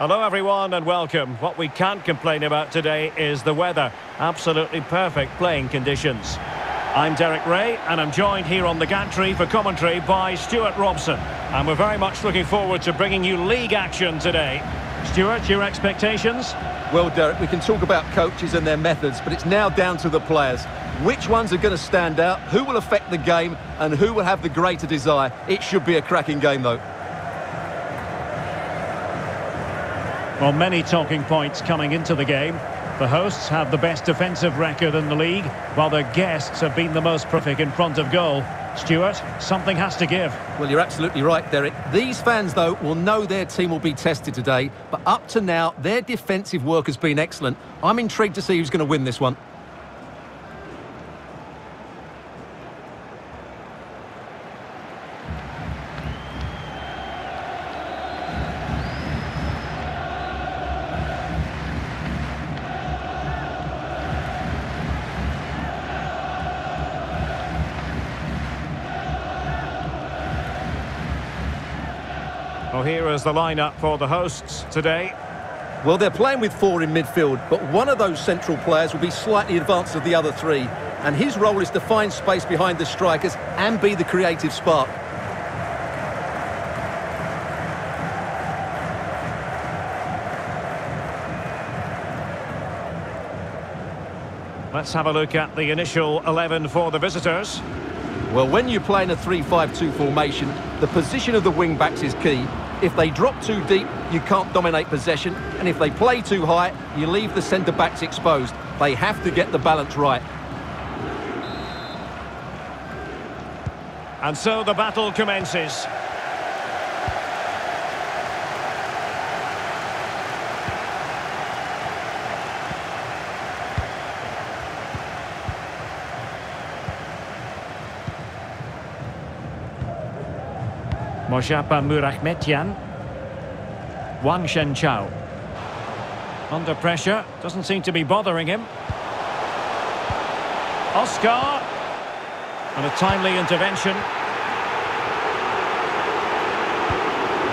Hello everyone and welcome. What we can't complain about today is the weather. Absolutely perfect playing conditions. I'm Derek Ray and I'm joined here on the gantry for commentary by Stuart Robson. And we're very much looking forward to bringing you league action today. Stuart, your expectations? Well, Derek, we can talk about coaches and their methods, but it's now down to the players. Which ones are going to stand out, who will affect the game, and who will have the greater desire? It should be a cracking game, though. Well, many talking points coming into the game. The hosts have the best defensive record in the league, while their guests have been the most prolific in front of goal. Stuart, something has to give. Well, you're absolutely right, Derek. These fans, though, will know their team will be tested today, but up to now, their defensive work has been excellent. I'm intrigued to see who's going to win this one. Well, here is the lineup for the hosts today. Well, they're playing with four in midfield, but one of those central players will be slightly advanced of the other three, and his role is to find space behind the strikers and be the creative spark. Let's have a look at the initial 11 for the visitors. Well, when you play in a 3-5-2 formation, the position of the wing-backs is key. If they drop too deep, you can't dominate possession, and if they play too high, you leave the centre-backs exposed. They have to get the balance right. And so the battle commences. Muzepper Mirahmetjan. Wang Shenchao. Under pressure, doesn't seem to be bothering him. Oscar. And a timely intervention.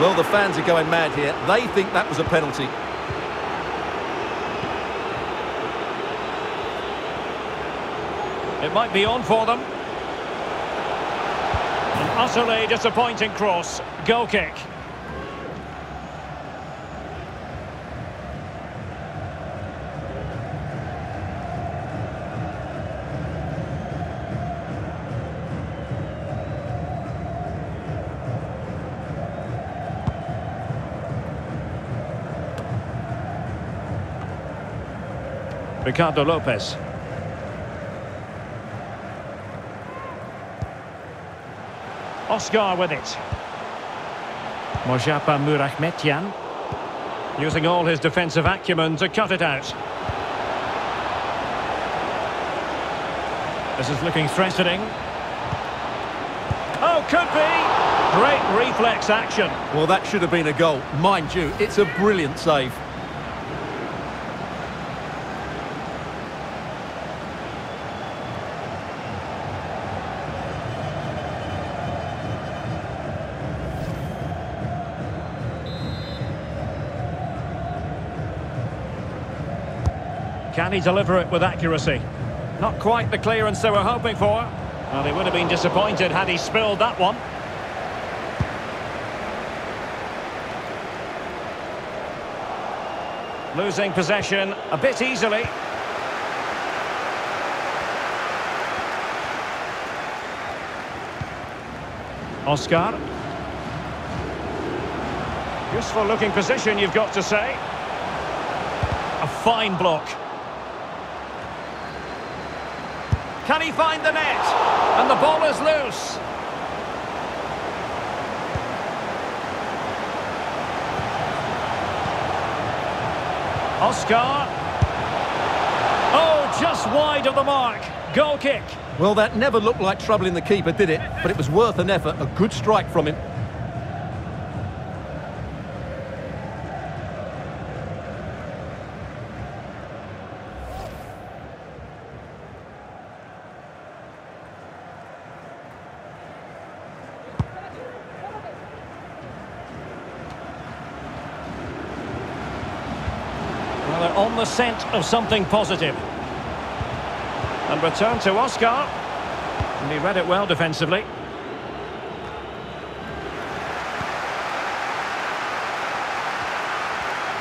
Well, the fans are going mad here. They think that was a penalty. It might be on for them. Utterly disappointing cross. Goal kick. Ricardo Lopes. Oscar with it. Muzepper. Using all his defensive acumen to cut it out. This is looking threatening. Oh, could be! Great reflex action. Well, that should have been a goal. Mind you, it's a brilliant save. Can he deliver it with accuracy? Not quite the clearance they were hoping for. Well, they would have been disappointed had he spilled that one. Losing possession a bit easily. Oscar. Useful looking position, you've got to say. A fine block. Can he find the net? And the ball is loose. Oscar. Oh, just wide of the mark. Goal kick. Well, that never looked like trouble in the keeper, did it? But it was worth an effort. A good strike from him. on the scent of something positive. And return to Oscar. And he read it well defensively.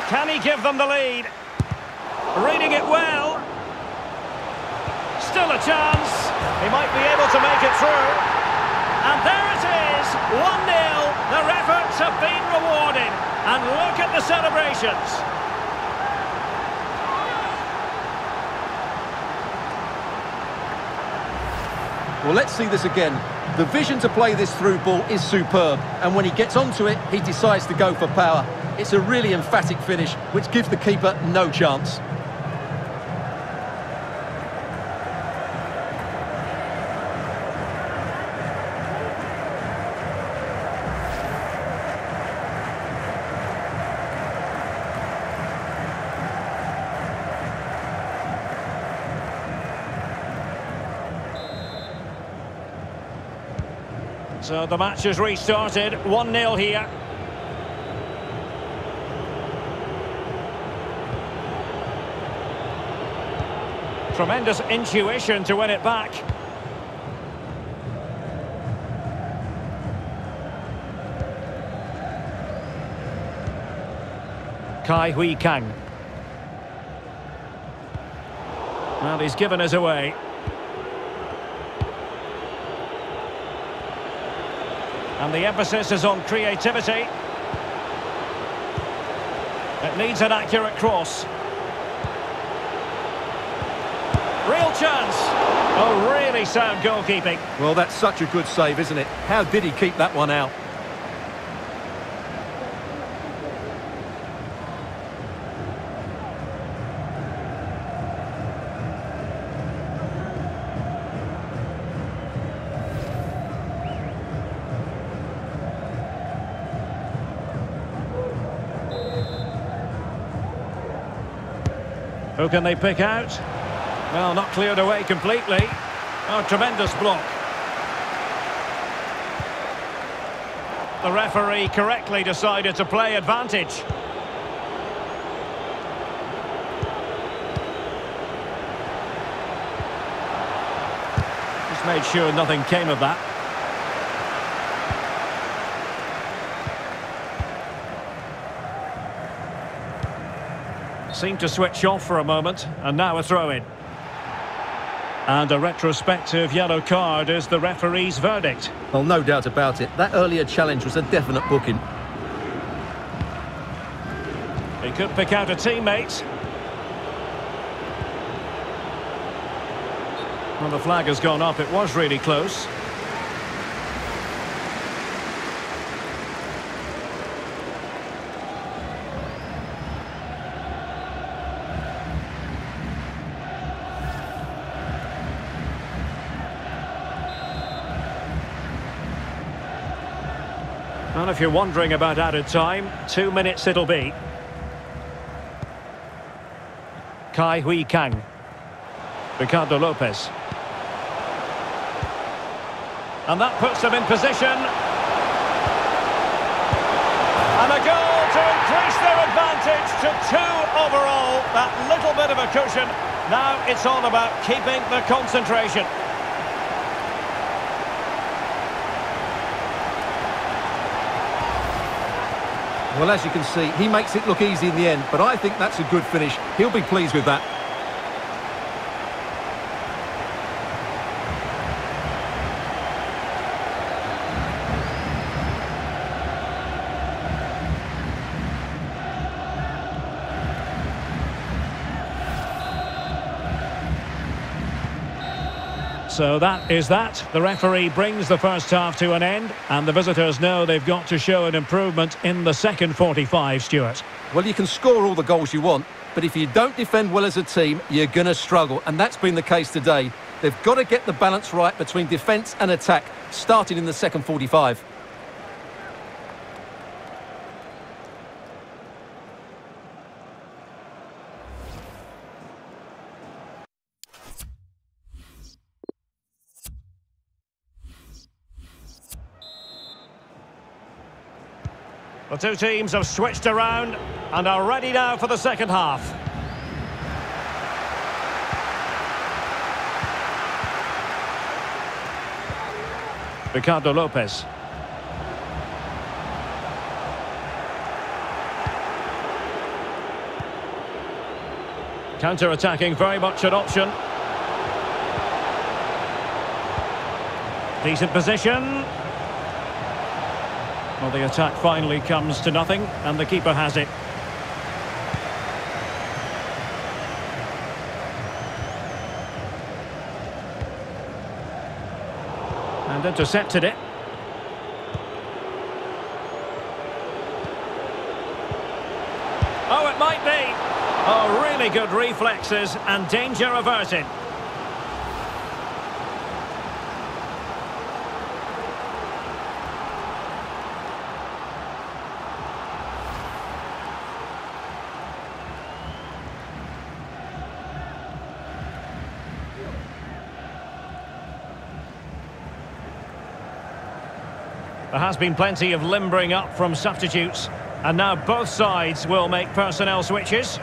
Can he give them the lead? Reading it well. Still a chance. He might be able to make it through. And there it is, 1-0. Their efforts have been rewarded. And look at the celebrations. Well, let's see this again. The vision to play this through ball is superb, and when he gets onto it, he decides to go for power. It's a really emphatic finish, which gives the keeper no chance. So the match has restarted, 1-0 here. Tremendous intuition to win it back. Cai Huikang. Well, he's given us away. And the emphasis is on creativity. It needs an accurate cross. Real chance. Oh, really sound goalkeeping. Well, that's such a good save, isn't it? How did he keep that one out? Can they pick out? Well, not cleared away completely. Oh, tremendous block. The referee correctly decided to play advantage. Just made sure nothing came of that. Seemed to switch off for a moment, and now a throw-in. And a retrospective yellow card is the referee's verdict. Well, no doubt about it. That earlier challenge was a definite booking. He could pick out a teammate. Well, the flag has gone up. It was really close. If you're wondering about added time, two minutes it'll be. Cai Huikang. Ricardo Lopes. And that puts them in position. And a goal to increase their advantage to two overall. That little bit of a cushion. Now it's all about keeping the concentration. Well, as you can see, he makes it look easy in the end, but I think that's a good finish. He'll be pleased with that. So that is that. The referee brings the first half to an end, and the visitors know they've got to show an improvement in the second 45, Stuart. Well, you can score all the goals you want, but if you don't defend well as a team, you're going to struggle, and that's been the case today. They've got to get the balance right between defence and attack, starting in the second 45. two teams have switched around and are ready now for the second half. Ricardo Lopes. Counter-attacking, very much an option. Decent position. Well, the attack finally comes to nothing, and the keeper has it. And intercepted it. Oh, it might be. Oh, really good reflexes and danger averted. Has been plenty of limbering up from substitutes. And now both sides will make personnel switches.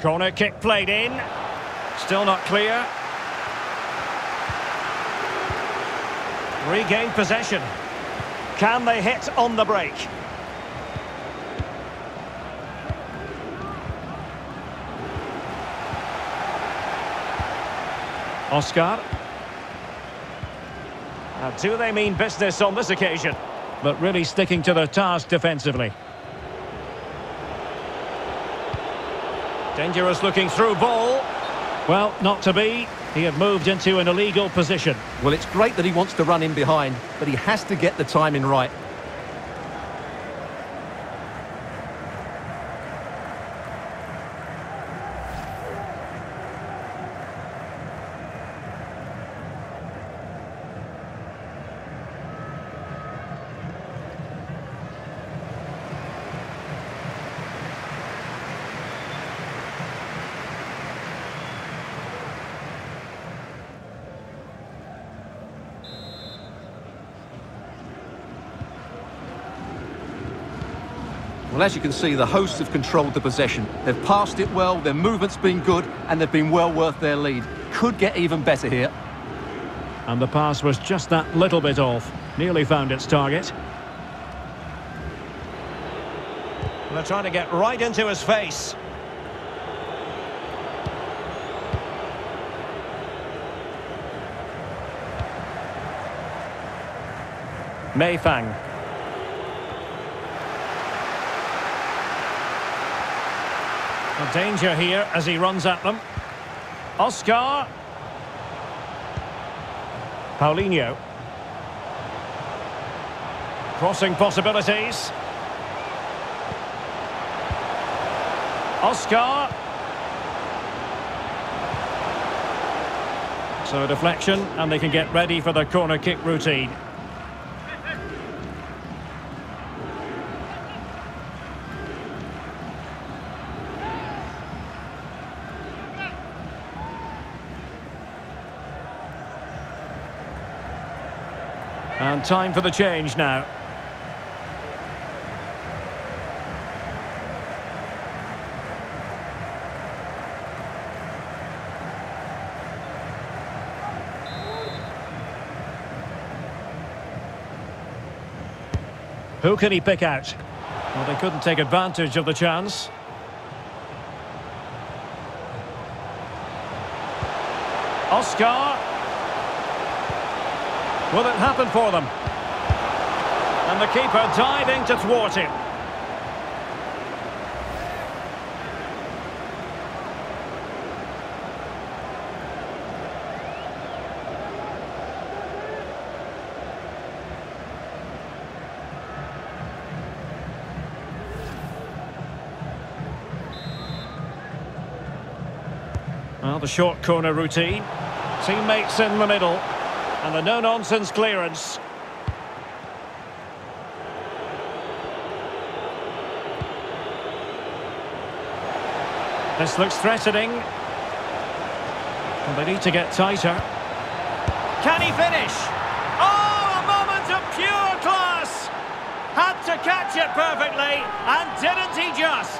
Corner kick played in. Still not clear. Regained possession. Can they hit on the break? Oscar. Now, do they mean business on this occasion? But really sticking to their task defensively. Dangerous looking through ball. Well, not to be. He had moved into an illegal position. Well, it's great that he wants to run in behind, but he has to get the timing right. Well, as you can see, the hosts have controlled the possession. They've passed it well, their movement's been good, and they've been well worth their lead. Could get even better here. And the pass was just that little bit off. Nearly found its target. They're trying to get right into his face. Mei Fang. Danger here as he runs at them. Oscar. Paulinho. Crossing possibilities. Oscar. So a deflection and they can get ready for the corner kick routine. And time for the change now. Who can he pick out? Well, they couldn't take advantage of the chance. Oscar. Will it happen for them? And the keeper diving to thwart him. Well, the short corner routine. Teammates in the middle. And the no-nonsense clearance. This looks threatening. And they need to get tighter. Can he finish? Oh, a moment of pure class! Had to catch it perfectly, and didn't he just?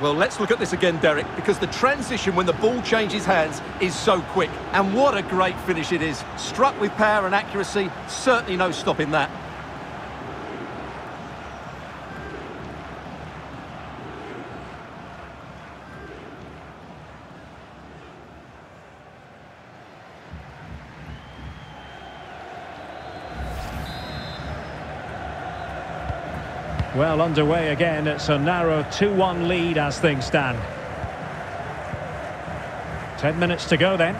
Well, let's look at this again, Derek, because the transition when the ball changes hands is so quick. And what a great finish it is. Struck with power and accuracy, certainly no stopping that. Well, underway again. It's a narrow 2-1 lead as things stand. Ten minutes to go then.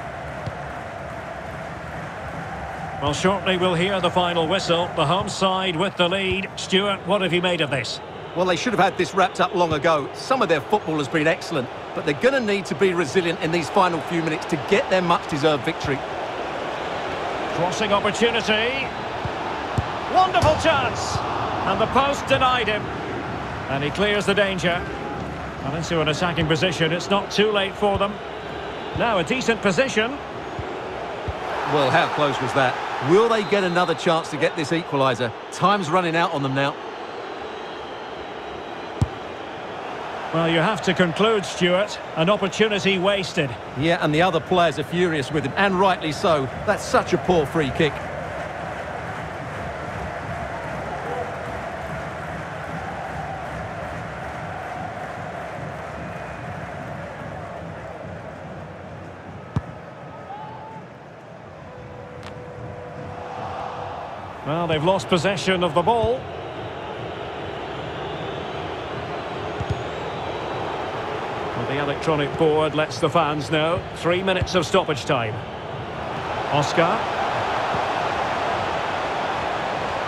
Well, shortly we'll hear the final whistle. The home side with the lead. Stuart, what have you made of this? Well, they should have had this wrapped up long ago. Some of their football has been excellent, but they're going to need to be resilient in these final few minutes to get their much-deserved victory. Crossing opportunity. Wonderful chance. And the post denied him. And he clears the danger. And into an attacking position. It's not too late for them. Now a decent position. Well, how close was that? Will they get another chance to get this equaliser? Time's running out on them now. Well, you have to conclude, Stuart. An opportunity wasted. Yeah, and the other players are furious with him, and rightly so. That's such a poor free kick. Well, they've lost possession of the ball. Well, the electronic board lets the fans know. Three minutes of stoppage time. Oscar.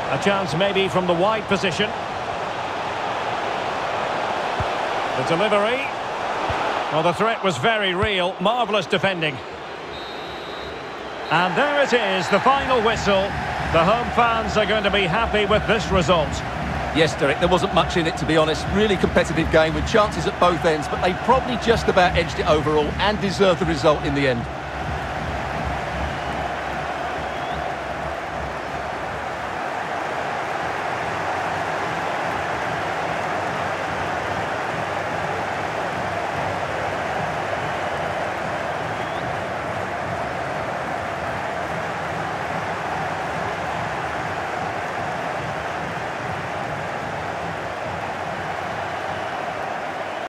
A chance maybe from the wide position. The delivery. Well, the threat was very real. Marvellous defending. And there it is, the final whistle. The home fans are going to be happy with this result. Yes, Derek, there wasn't much in it, to be honest. Really competitive game with chances at both ends, but they probably just about edged it overall and deserved the result in the end.